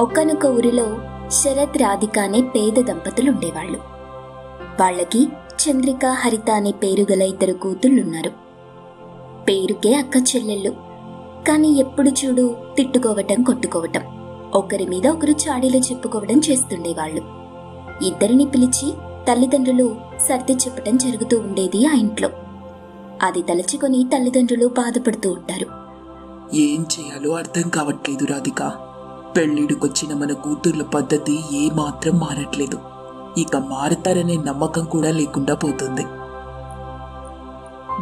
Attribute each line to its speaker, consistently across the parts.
Speaker 1: ఒకనొక ఊరిలో శరత్ రాధిక అనే పేద దంపతులు ఉండేవాళ్ళు వాళ్ళకి చంద్రిక హరిత అనే పేరు గల ఇద్దరు కూతుళ్ళున్నారు. పేరుకే అక్క చెల్లెళ్ళు. కానీ ఎప్పుడు చూడు తిట్టుకోవటం కొట్టుకోవటం. ఒకరి మీద ఒకరు చాడీలు చెప్పుకోవడం చేస్తుండేవాళ్ళు. ఇద్దరిని పిలిచి తల్లిదండ్రులు సర్ది చెప్పటం జరుగుతూ ఉండేది ఆ ఇంట్లో. అది తలుచుకొని తల్లిదండ్రులు బాధపడుతూ ఉంటారు.
Speaker 2: ఏం చేయాలో అర్థం కావట్లేదు రాధిక. పెళ్ళిడికొచ్చిన మన కూతుర్ల పద్ధతి ఏమాత్రం మారట్లేదు. ఇక మారతారనే నమ్మకం కూడా లేకుండా పోతుంది.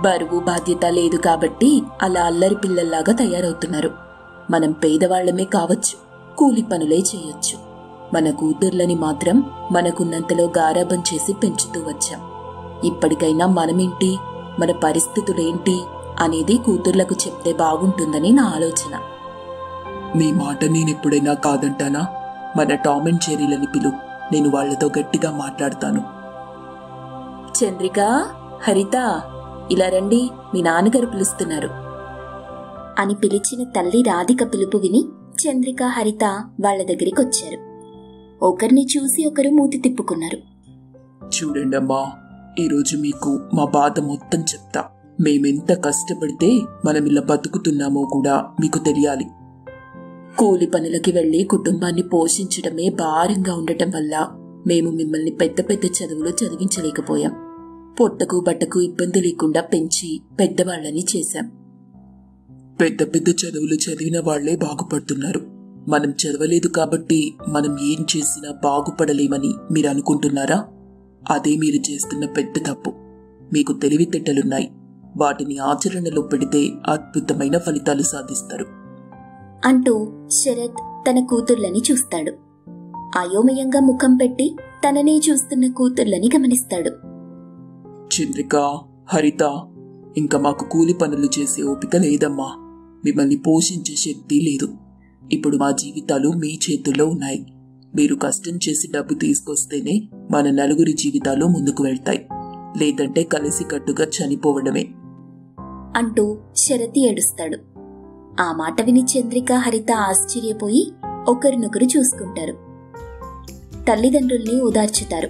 Speaker 2: బరువు బాధ్యత లేదు కాబట్టి అలా అల్లరి పిల్లల్లాగా తయారవుతున్నారు. మనం పేదవాళ్ళమే కావచ్చు కూలి పనులే చేయొచ్చు. మన కూతుర్లని మాత్రం మనకున్నంతలో గారాబం చేసి పెంచుతూ వచ్చాం. ఇప్పటికైనా మనమేంటి మన పరిస్థితులేంటి అనేది కూతుర్లకు చెప్తే బాగుంటుందని నా ఆలోచన. మీ మాట నేనెప్పుడైనా కాదంటానా? మన టామ్ అండ్ చెరీలని పిలు. నేను వాళ్ళతో గట్టిగా మాట్లాడతాను. చంద్రిక హరిత ఇలా రండి మీ నాన్నగారు పిలుస్తున్నారు.
Speaker 1: అని పిలిచిన తల్లి రాధిక పిలుపు విని చంద్రిక హరిత వాళ్ళ దగ్గరికి వచ్చారు ఒకరిని చూసి ఒకరు మూతి తిప్పుకున్నారు.
Speaker 2: చూడండమ్మా ఈరోజు మీకు మా బాధ మొత్తం చెప్తా. మేమెంత కష్టపడితే మనం ఇలా బతుకుతున్నామో కూడా మీకు తెలియాలి. కూలి పనులకి వెళ్ళి కుటుంబాన్ని పోషించడమే భారంగా ఉండటం వల్ల మేము మిమ్మల్ని పెద్ద పెద్ద చదువులు చదివించలేకపోయాం. పొట్టకు బట్టకు ఇబ్బంది లేకుండా పెంచి పెద్దవాళ్ళని చేశాం. పెద్ద పెద్ద చదువులు చదివిన వాళ్ళే బాగుపడుతున్నారు. మనం చదవలేదు కాబట్టి మనం ఏం చేసినా బాగుపడలేమని మీరు అనుకుంటున్నారా? అదే మీరు చేస్తున్న పెద్ద తప్పు. మీకు తెలివితేటలున్నాయి. వాటిని ఆచరణలో పెడితే అద్భుతమైన ఫలితాలు సాధిస్తారు.
Speaker 1: అంటూ శరత్ తన కూతుర్లని చూస్తాడు. అయోమయంగా ముఖం పెట్టి తననే చూస్తున్న కూతుర్లని గమనిస్తాడు.
Speaker 2: చంద్రిక హరిత ఇంకా మాకు కూలి పనులు చేసే ఓపిక లేదమ్మా. మిమ్మల్ని పోషించే శక్తి లేదు. ఇప్పుడు మా జీవితాలు మీ చేతుల్లో ఉన్నాయి. మీరు కష్టం చేసి డబ్బు తీసుకొస్తేనే మన నలుగురి జీవితాలు ముందుకు వెళ్తాయి. లేదంటే కలిసి కట్టుగా చనిపోవడమే.
Speaker 1: అంటూ శరతి ఏడుస్తాడు. ఆ మాట విని చంద్రిక హరిత ఆశ్చర్యపోయి ఒకరినొకరు చూసుకుంటారు. తల్లిదండ్రుల్ని ఓదార్చుతారు.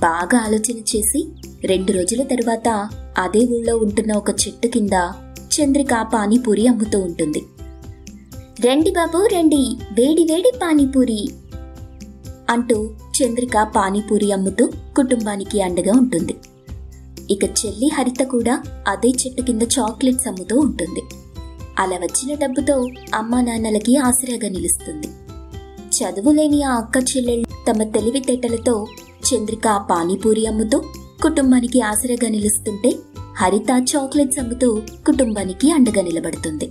Speaker 1: బాగా ఆలోచన చేసి రెండు రోజుల తరువాత అదే ఊళ్ళో ఉంటున్న ఒక చెట్టు కింద చంద్రిక పానీపూరి అమ్ముతూ ఉంటుంది. రండి బాబు రండి. వేడి వేడి పానీపూరి అంటూ చంద్రిక పానీపూరి అమ్ముతూ కుటుంబానికి అండగా ఉంటుంది. ఇక చెల్లి హరిత కూడా అదే చెట్టు కింద చాక్లెట్స్ అమ్ముతూ ఉంటుంది. అలా వచ్చిన డబ్బుతో అమ్మా నాన్నలకి ఆసరాగా నిలుస్తుంది. చదువులేని ఆ అక్క చెల్లెళ్ళు తమ తెలివితేటలతో చంద్రిక పానీపూరి అమ్ముతూ కుటుంబానికి ఆసరాగా నిలుస్తుంటే హరిత చాక్లెట్స్ అమ్ముతూ కుటుంబానికి అండగా నిలబడుతుంది.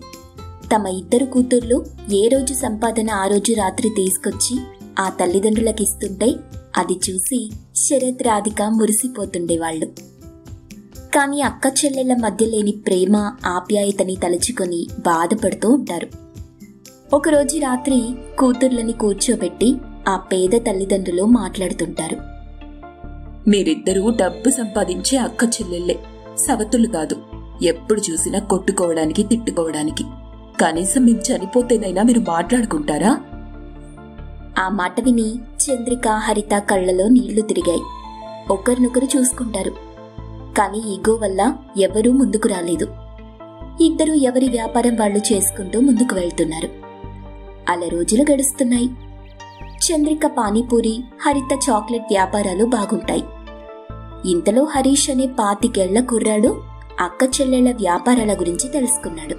Speaker 1: తమ ఇద్దరు కూతుర్లు ఏ రోజు సంపాదన ఆ రోజు రాత్రి తీసుకొచ్చి ఆ తల్లిదండ్రులకు ఇస్తుంటే అది చూసి శరత్ రాధిక మురిసిపోతుండేవాళ్ళు. కానీ అక్క చెల్లెళ్ళ మధ్య లేని ప్రేమ ఆప్యాయతని తలుచుకొని బాధపడుతూ ఉంటారు. ఒకరోజు రాత్రి కూతుర్లని కూర్చోబెట్టి ఆ పేద తల్లిదండ్రులు మాట్లాడుతుంటారు.
Speaker 2: మీరిద్దరూ డబ్బు సంపాదించే అక్క చెల్లెళ్ళే. సవతులు కాదు. ఎప్పుడు చూసినా కొట్టుకోవడానికి తిట్టుకోవడానికి. కనీసం మేము చనిపోతేనైనా మీరు మాట్లాడుకుంటారా?
Speaker 1: ఆ మాట విని చంద్రిక హరిత కళ్ళలో నీళ్ళు తిరిగాయి. ఒకరినొకరు చూసుకుంటారు. కానీ ఈగో వల్ల ఎవరూ ముందుకు రాలేదు. ఇద్దరు ఎవరి వ్యాపారం వాళ్ళు చేసుకుంటూ ముందుకు వెళ్తున్నారు. అలా రోజులు గడుస్తున్నాయి. చంద్రిక పానీపూరి హరిత చాక్లెట్ వ్యాపారాలు బాగుంటాయి. ఇంతలో హరీష్ అనే పాతికేళ్ళ కుర్రాడు అక్క చెల్లెళ్ళ వ్యాపారాల గురించి తెలుసుకున్నాడు.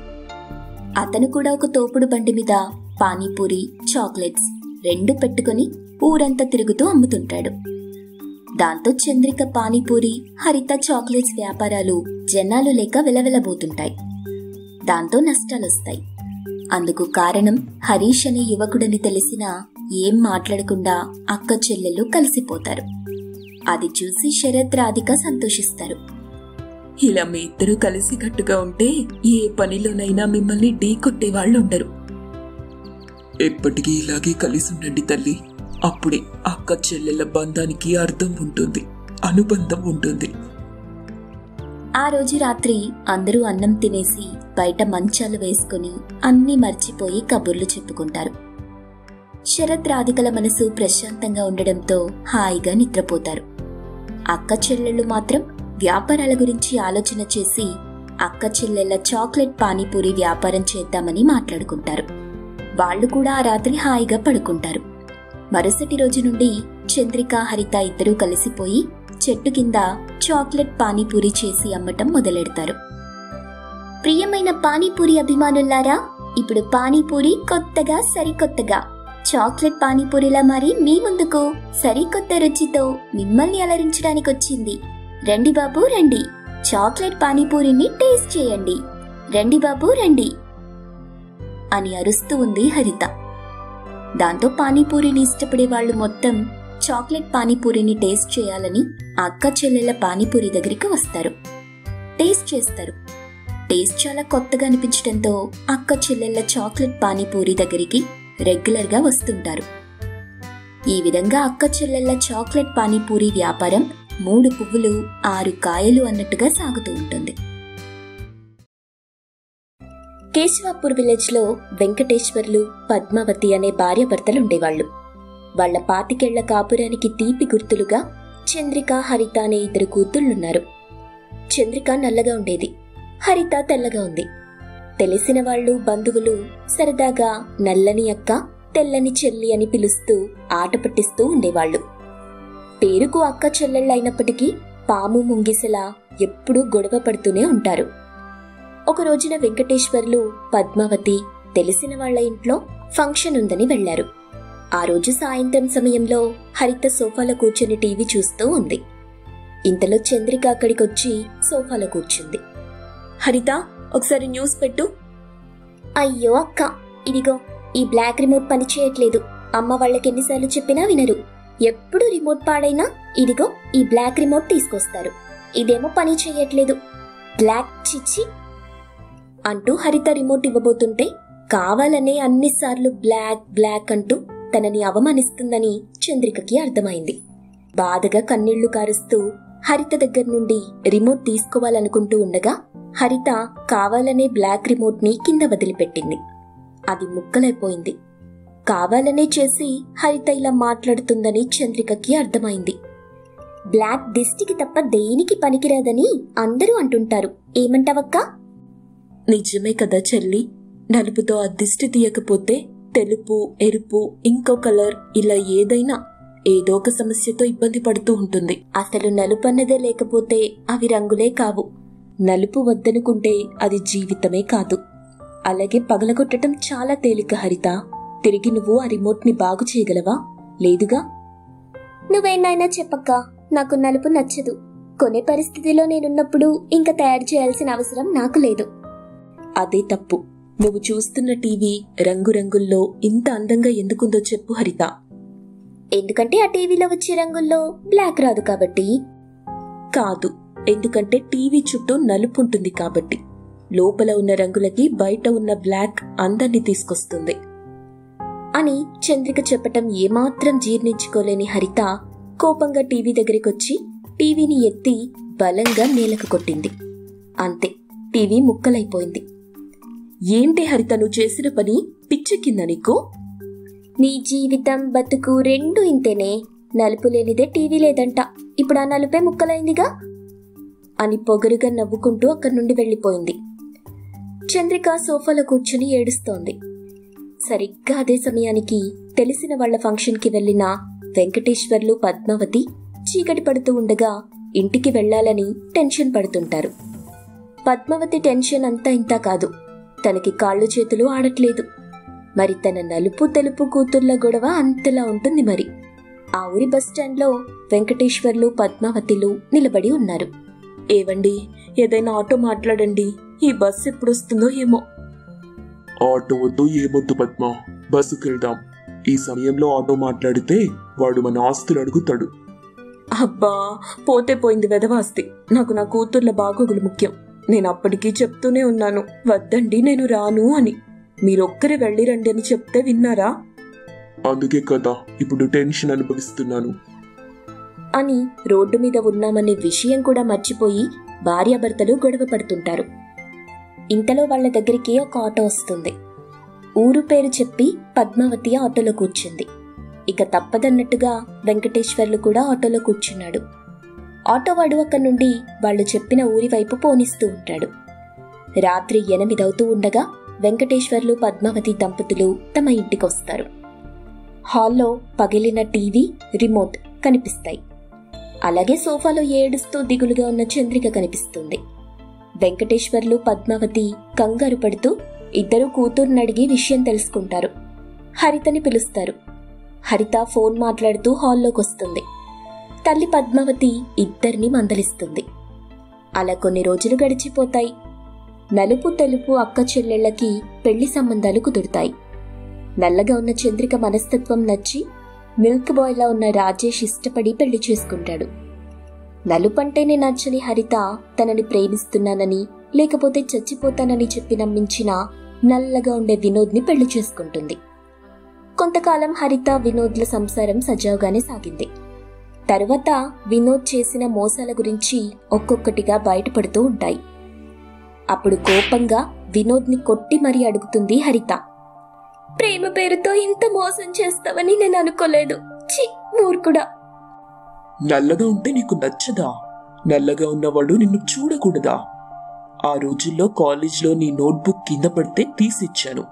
Speaker 1: అతను కూడా ఒక తోపుడు బండి మీద పానీపూరి చాక్లెట్స్ రెండు పెట్టుకుని ఊరంతా తిరుగుతూ అమ్ముతుంటాడు. దాంతో చంద్రిక పానీపూరి హరిత చాక్లెట్స్ వ్యాపారాలు జనాలు లేక వెలవెలబోతుంటాయి. దాంతో నష్టాలొస్తాయి. అందుకు కారణం హరీష్ అనే యువకుడని తెలిసినా ఏం మాట్లాడకుండా అక్క చెల్లెళ్ళు కలిసిపోతారు. అది చూసి శరత్ రాధిక సంతోషిస్తారు.
Speaker 2: ఇలా మీ ఇద్దరు కలిసి కట్టుగా ఉంటే ఏ పనిలోనైనా మిమ్మల్ని ఢీ కొట్టేవాళ్ళు ఉండరు ఎప్పటికీ ఇలాగే కలిసి ఉండండి తల్లి. అప్పుడే అక్క చెల్లెల బంధానికి అర్థం ఉంటుంది అనుబంధం ఉంటుంది.
Speaker 1: ఆ రోజు రాత్రి అందరూ అన్నం తినేసి బయట మంచాలు వేసుకుని అన్నీ మర్చిపోయి కబుర్లు చెప్పుకుంటారు. శరత్ రాధికల మనసు ప్రశాంతంగా ఉండడంతో హాయిగా నిద్రపోతారు. అక్క చెల్లెళ్ళు మాత్రం వ్యాపారాల గురించి ఆలోచన చేసి అక్క చెల్లెళ్ళ చాక్లెట్ పానీపూరి వ్యాపారం చేద్దామని మాట్లాడుకుంటారు. వాళ్ళు కూడా ఆ రాత్రి హాయిగా పడుకుంటారు. మరుసటి రోజు నుండి చంద్రిక హరిత ఇద్దరూ కలిసిపోయి చెట్టు కింద చాక్లెట్ పానీపూరి చేసి అమ్మటం మొదలెడతారు. ప్రియమైన పానీపూరి అభిమానులారా ఇప్పుడు పానీపూరి కొత్తగా సరికొత్తగా. చాక్లెట్ పానీపూరిలా మరి మీ ముందుకు సరికొత్త రుచితో మిమ్మల్ని అలరించడానికి వచ్చింది. రండి బాబు రండి. చాక్లెట్ పానీపూరిని టేస్ట్ చేయండి. రండి బాబు రండి. అని అరుస్తూ ఉంది హరిత. దాంతో పానీపూరిని ఇష్టపడే వాళ్ళు మొత్తం చాక్లెట్ పానీపూరిని టేస్ట్ చేయాలని అక్క చెల్లెల పానీపూరి దగ్గరికి వస్తారు. టేస్ట్ చేస్తారు. టేస్ట్ చాలా కొత్తగా అనిపించడంతో అక్క చెల్లెళ్ళ చాక్లెట్ పానీపూరి దగ్గరికి రెగ్యులర్గా వస్తుంటారు. ఈ విధంగా అక్క చెల్లెళ్ళ చాక్లెట్ పానీపూరి వ్యాపారం మూడు పువ్వులు ఆరు కాయలు అన్నట్టుగా సాగుతూ ఉంటుంది. కేశవాపూర్ విలేజ్లో వెంకటేశ్వర్లు పద్మావతి అనే భార్యాభర్తలుండేవాళ్ళు వాళ్ళ పాతికేళ్ళ కాపురానికి తీపి గుర్తులుగా చంద్రిక హరిత అనే ఇద్దరు కూతుళ్ళున్నారు చంద్రిక నల్లగా ఉండేది హరిత తెల్లగా ఉంది. తెలిసిన వాళ్ళు బంధువులు సరదాగా నల్లని అక్క తెల్లని చెల్లి అని పిలుస్తూ ఆట పట్టిస్తూ ఉండేవాళ్ళు పేరుకు అక్క చెల్లెళ్ళైనప్పటికీ పాము ముంగిసలా ఎప్పుడూ గొడవ పడుతూనే ఉంటారు. ఒక రోజున వెంకటేశ్వర్లు పద్మావతి తెలిసిన వాళ్ళ ఇంట్లో ఫంక్షన్ ఉందని వెళ్ళారు. ఆ రోజు సాయంత్రం సమయంలో హరిత సోఫాలో కూర్చొని టీవీ చూస్తూ ఉంది. ఇంతలో చంద్రిక అక్కడికొచ్చి సోఫాలో కూర్చుంది. హరిత ఒకసారి న్యూస్ పెట్టు. అయ్యో అక్క ఇదిగో ఈ బ్లాక్ రిమోట్ పని చేయట్లేదు. అమ్మ వాళ్ళకి ఎన్నిసార్లు చెప్పినా వినరు. ఎప్పుడు రిమోట్ పాడైనా ఇదిగో ఈ బ్లాక్ రిమోట్ తీసుకొస్తారు. ఇదేమో పని చేయట్లేదు. బ్లాక్ చిచ్చి అంటూ హరిత రిమోట్ ఇవ్వబోతుంటే కావాలనే అన్నిసార్లు బ్లాక్ బ్లాక్ అంటూ తనని అవమానిస్తుందని చంద్రికకి అర్థమైంది. బాధగా కన్నీళ్ళు కారుస్తూ హరిత దగ్గర నుండి రిమోట్ తీసుకోవాలనుకుంటూ ఉండగా హరిత కావాలనే బ్లాక్ రిమోట్ని కింద వదిలిపెట్టింది. అది ముక్కలైపోయింది. కావాలనే చేసి హరిత ఇలా మాట్లాడుతుందని చంద్రికకి అర్థమైంది. బ్లాక్ దిష్టికి తప్ప దేనికి పనికిరాదని అందరూ అంటుంటారు. ఏమంటావక్కా?
Speaker 2: నిజమే కదా చెల్లి? నలుపుతో అద్దిష్టి తీయకపోతే తెలుపు ఎరుపు ఇంకో కలర్ ఇలా ఏదైనా ఏదో ఒక సమస్యతో ఇబ్బంది పడుతూ ఉంటుంది.
Speaker 1: అసలు నలుపు అన్నదే లేకపోతే అవి రంగులే కావు.
Speaker 2: నలుపు వద్దనుకుంటే అది జీవితమే కాదు. అలాగే పగలగొట్టడం చాలా తేలిక హరిత. తిరిగి నువ్వు ఆ రిమోట్ని బాగు చేయగలవా? లేదుగా?
Speaker 1: నువ్వేనైనా చెప్పక్క? నాకు నలుపు నచ్చదు. కొనే పరిస్థితిలో నేనున్నప్పుడు ఇంకా తయారు చేయాల్సిన అవసరం నాకు లేదు.
Speaker 2: అదే తప్పు. నువ్వు చూస్తున్న టీవీ రంగురంగుల్లో ఇంత అందంగా ఎందుకుందో చెప్పు హరిత.
Speaker 1: ఎందుకంటే ఆ టీవీలో వచ్చే రంగుల్లో బ్లాక్ రాదు కాబట్టి.
Speaker 2: కాదు. ఎందుకంటే టీవీ చుట్టూ నలుపు ఉంటుంది కాబట్టి. లోపల ఉన్న రంగులకి బయట ఉన్న బ్లాక్ అందాన్ని తీసుకొస్తుంది.
Speaker 1: అని చంద్రిక చెప్పటం ఏమాత్రం జీర్ణించుకోలేని హరిత కోపంగా టీవీ దగ్గరికొచ్చి టీవీని ఎత్తి బలంగా నేలకు కొట్టింది. అంతే. టీవీ ముక్కలైపోయింది.
Speaker 2: ఏంటి హరిత నువ్వు చేసిన పని? పిచ్చెక్కిందా నీకు?
Speaker 1: నీ జీవితం బతుకు రెండు ఇంతేనే. నలుపు లేనిదే టీవీ లేదంట. ఇప్పుడు ఆ నలుపే ముక్కలైందిగా? అని పొగరుగా నవ్వుకుంటూ అక్కడి నుండి వెళ్ళిపోయింది. చంద్రిక సోఫాలో కూర్చుని ఏడుస్తోంది. సరిగ్గా అదే సమయానికి తెలిసిన వాళ్ళ ఫంక్షన్కి వెళ్ళిన వెంకటేశ్వర్లు పద్మావతి చీకటి పడుతూ ఉండగా ఇంటికి వెళ్ళాలని టెన్షన్ పడుతుంటారు. పద్మావతి టెన్షన్ అంతా ఇంతా కాదు. తనకి కాళ్ళు చేతులు ఆడట్లేదు. మరి తన నలుపు తెలుపు కూతుర్ల గొడవ అంతలా ఉంటుంది మరి. ఆ ఊరి బస్టాండ్లో వెంకటేశ్వర్లు పద్మావతిలు నిలబడి ఉన్నారు.
Speaker 2: ఏవండి ఏదైనా ఆటో మాట్లాడండి. ఈ బస్సు ఎప్పుడు వస్తుందో ఏమో.
Speaker 3: ఆటో వద్దు ఏమొద్దు పద్మ. బస్సుకి వెళ్దాం ఈ సమయంలో ఆటో మాట్లాడితే వాడు మన ఆస్తులు అడుగుతాడు.
Speaker 2: అబ్బా పోతే పోయింది వెధవాస్తి. నాకు నా కూతుర్ల బాగోగులు ముఖ్యం. నేను అప్పటికీ చెప్తూనే ఉన్నాను. వద్దండి నేను రాను అని. మీరొక్కరే వెళ్ళి రండి అని చెప్తే విన్నారా?
Speaker 3: అందుకే కదా ఇప్పుడు టెన్షన్ అనుభవిస్తున్నాను.
Speaker 1: అని రోడ్డు మీద ఉన్నామనే విషయం కూడా మర్చిపోయి భార్యాభర్తలు గొడవ పడుతుంటారు. ఇంతలో వాళ్ళ దగ్గరికి ఒక ఆటో వస్తుంది. ఊరు పేరు చెప్పి పద్మావతి ఆటోలో కూర్చుంది. ఇక తప్పదన్నట్టుగా వెంకటేశ్వర్లు కూడా ఆటోలో కూర్చున్నాడు. ఆటోవాడు అక్కడి నుండి వాళ్ళు చెప్పిన ఊరి వైపు పోనిస్తూ ఉంటాడు. రాత్రి ఎనిమిదవుతూ ఉండగా వెంకటేశ్వర్లు పద్మావతి దంపతులు తమ ఇంటికొస్తారు. హాల్లో పగిలిన టీవీ రిమోట్ కనిపిస్తాయి. అలాగే సోఫాలో ఏడుస్తూ దిగులుగా ఉన్న చంద్రిక కనిపిస్తుంది. వెంకటేశ్వర్లు పద్మావతి కంగారు పడుతూ ఇద్దరు కూతుర్నడిగి విషయం తెలుసుకుంటారు. హరితని పిలుస్తారు. హరిత ఫోన్ మాట్లాడుతూ హాల్లోకొస్తుంది. తల్లి పద్మావతి ఇద్దరిని మందలిస్తుంది. అలా కొన్ని రోజులు గడిచిపోతాయి. నలుపు తెలుపు అక్క చెల్లెళ్ళకి పెళ్ళి సంబంధాలు కుదురుతాయి. నల్లగా ఉన్న చంద్రిక మనస్తత్వం నచ్చి మిల్క్ బాయ్లా ఉన్న రాజేష్ ఇష్టపడి పెళ్ళి చేసుకుంటాడు. నలుపంటేనే నచ్చని హరిత తనని ప్రేమిస్తున్నానని లేకపోతే చచ్చిపోతానని చెప్పి నమ్మించిన నల్లగా ఉండే వినోద్ని పెళ్ళి చేసుకుంటుంది. కొంతకాలం హరిత వినోద్ల సంసారం సజావుగానే సాగింది. తరువాత వినోద్ చేసిన మోసాల గురించి ఒక్కొక్కటిగా బయటపడుతూ ఉంటాయి. అప్పుడు కోపంగా వినోద్ని కొట్టి మరీ అడుగుతుంది హరిత. ప్రేమ పేరుతో ఇంత మోసం చేస్తావని నేను అనుకోలేదు. చి మూర్ఖుడా.
Speaker 2: నల్లగా ఉంటే నీకు నచ్చదా? నల్లగా ఉన్నవాడు నిన్ను చూడకూడదా? ఆ రోజుల్లో కాలేజ్లో నీ నోట్బుక్ కింద పడితే తీసిచ్చాను.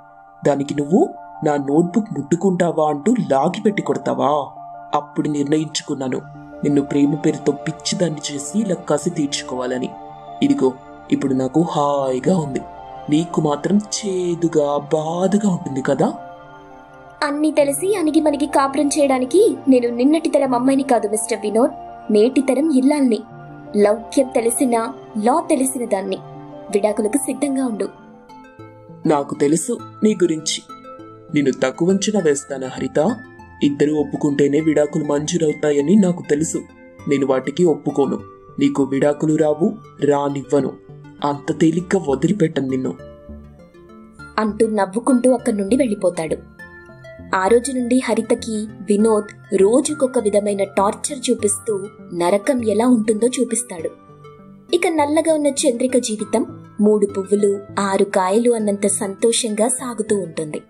Speaker 2: దానికి నువ్వు నా నోట్బుక్ ముట్టుకుంటావా అంటూ లాగి పెట్టి కొడతావా? అప్పుడు నిర్ణయించుకున్నాను. నిన్ను ప్రేమ పేరుతో పిచ్చిదాన్ని చేసి ఇలా కసి తీర్చుకోవాలని. ఇదిగో ఇప్పుడు నాకు హాయిగా ఉంది. నీకు మాత్రం చేదుగా బాధగా ఉంటుంది కదా?
Speaker 1: అన్నీ తెలిసి అణిగి మణిగి కాపురం చేయడానికి నేను నిన్నటి తరం అమ్మాయిని కాదు మిస్టర్ వినోద్. నేటి తరం ఇల్లాల్ని. లౌక్యం తెలిసిన లా తెలిసిన దాన్ని. విడాకులకు సిద్ధంగా ఉండు.
Speaker 2: నాకు తెలుసు నీ గురించి. నిన్ను తక్కువంచన వేస్తానా హరిత? ఇద్దరు ఒప్పుకుంటేనే విడాకులు మంజూరవుతాయని నాకు తెలుసు. నేను వాటికి ఒప్పుకోను. నీకు విడాకులు రావు రానివ్వను. అంత తేలిగ్గా వదిలిపెట్టను నిన్ను.
Speaker 1: అంటూ నవ్వుకుంటూ అక్కడి నుండి వెళ్ళిపోతాడు. ఆ రోజు నుండి హరితకి వినోద్ రోజుకొక విధమైన టార్చర్ చూపిస్తూ నరకం ఎలా ఉంటుందో చూపిస్తాడు. ఇక నల్లగా ఉన్న చంద్రిక జీవితం మూడు పువ్వులు ఆరు కాయలు అన్నంత సంతోషంగా సాగుతూ ఉంటుంది.